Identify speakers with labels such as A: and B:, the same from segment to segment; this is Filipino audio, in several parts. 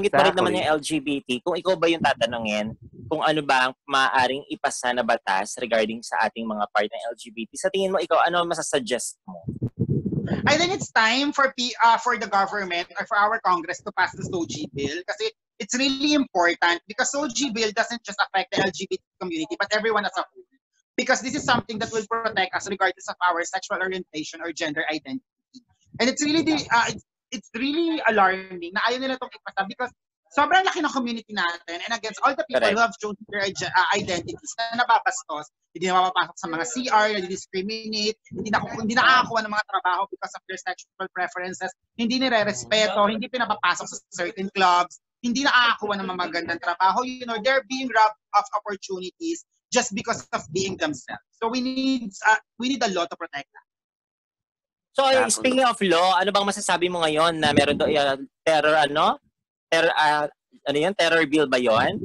A: Nabanggit mo rin naman yung LGBT. Kung ikaw ba yung tatanungin, kung ano ba ang maaaring ipasa na batas regarding sa ating mga part ng LGBT, sa tingin mo, ikaw, ano masasuggest mo?
B: I think it's time for P, uh, for the government or for our Congress to pass the SOGI bill kasi it's really important because SOGI bill doesn't just affect the LGBT community but everyone as a whole. Because this is something that will protect us regardless of our sexual orientation or gender identity. And it's really the, uh, it's, it's really alarming na ayaw nila itong ipasa because sobrang laki ng community natin and against all the people Correct. who have chosen their uh, identities na nababastos, hindi na mapapasok sa mga CR, na discriminate, hindi na hindi nakakakuha ng mga trabaho because of their sexual preferences, hindi nire-respeto, hindi pinapapasok sa certain clubs, hindi nakakakuha ng mga magandang trabaho, you know, they're being robbed of opportunities just because of being themselves. So we need uh, we need a law to protect that.
A: So, Absolutely. speaking of law, ano bang masasabi mo ngayon na meron do uh, terror ano? Terror uh, ano 'yan? Terror bill ba 'yon?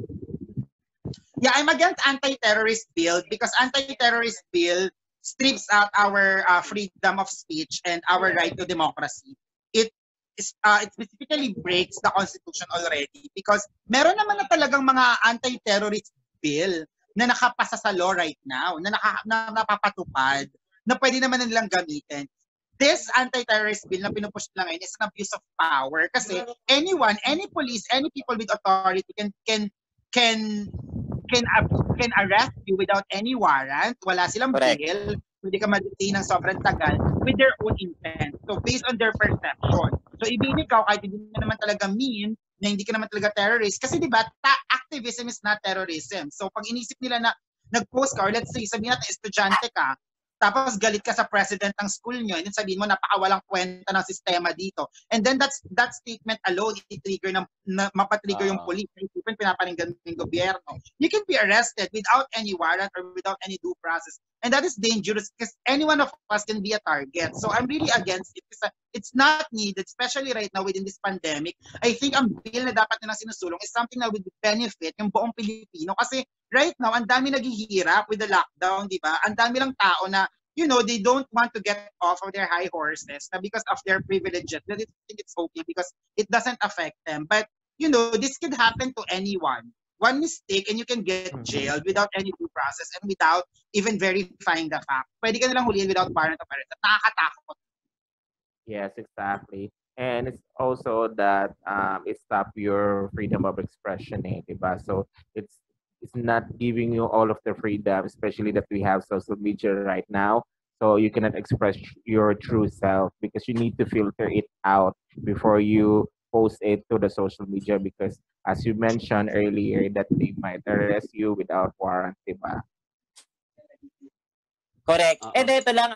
B: Yeah, I'm against anti-terrorist bill because anti-terrorist bill strips out our uh, freedom of speech and our right to democracy. It is uh, it specifically breaks the constitution already because meron naman na talagang mga anti-terrorist bill na nakapasa sa law right now, na, naka, na napapatupad, na pwede naman nilang gamitin this anti-terrorist bill na pinupush nila ngayon is an abuse of power kasi anyone, any police, any people with authority can can can can can arrest you without any warrant. Wala silang bail. Hindi ka ma-detain ng sobrang tagal with their own intent. So based on their perception. So ibig ikaw kahit hindi mo naman talaga mean na hindi ka naman talaga terrorist kasi di ba ta- activism is not terrorism. So pag inisip nila na nag-post ka or let's say sabihin natin estudyante ka tapos galit ka sa president ng school nyo, and sabihin mo napakawalang kwenta ng sistema dito. And then that's that statement alone i-trigger ng na, mapatrigger uh, yung ah. police, even pinaparinggan ng gobyerno. You can be arrested without any warrant or without any due process. And that is dangerous because any one of us can be a target. So I'm really against it because it's not needed, especially right now within this pandemic. I think ang bill na dapat na sinusulong is something that would benefit yung buong Pilipino kasi right now, ang dami naghihirap with the lockdown, di ba? Ang dami lang tao na you know, they don't want to get off of their high horses na because of their privileges. That they think it's okay because it doesn't affect them. But, you know, this could happen to anyone one mistake and you can get mm-hmm. jailed without any due process and without even verifying the fact. Pwede ka nalang huliin without warrant of arrest. Nakakatakot.
C: Yes, exactly. And it's also that um, it stop your freedom of expression, eh, diba? So it's it's not giving you all of the freedom, especially that we have social media right now. So you cannot express your true self because you need to filter it out before you post it to the social media because as you mentioned earlier that they might arrest you without warrant, di ba?
A: Correct. Uh-oh. And ito lang,